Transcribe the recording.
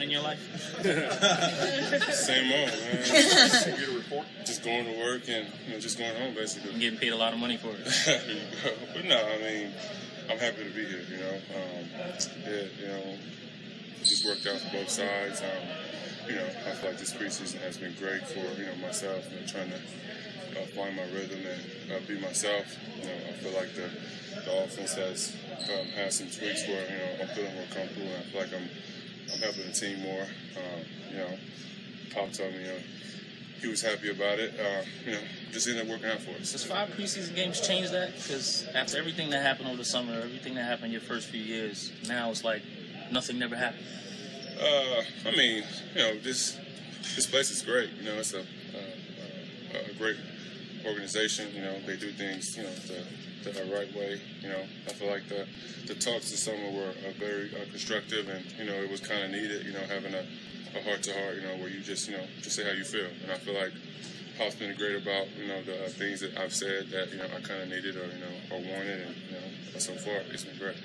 happened in your life? Same old, man. Just, just going to work and you know, just going home, basically. I'm getting paid a lot of money for it. there you go. But no, I mean, I'm happy to be here. You know, um, yeah, you know, just worked out for both sides. Um, you know, I feel like this preseason has been great for you know myself. You know, trying to uh, find my rhythm and uh, be myself. You know, I feel like the the offense has um, had some tweaks where you know I'm feeling more comfortable and I feel like I'm I'm helping the team more. Um, you know, Pop told me you know, he was happy about it. Uh, you know, just ended up working out for us. Does five preseason games change that? Because after everything that happened over the summer, everything that happened your first few years, now it's like nothing never happened. Uh, I mean, you know, this this place is great. You know, it's a, uh, a great organization. You know, they do things, you know, the, the right way. You know, I feel like the the talks this summer were uh, very uh, constructive, and you know, it was kind of needed. You know, having a a heart to heart. You know, where you just you know just say how you feel, and I feel like. Pop's been great about you know the uh, things that I've said that you know I kind of needed or you know or wanted, and you know so far it's been great.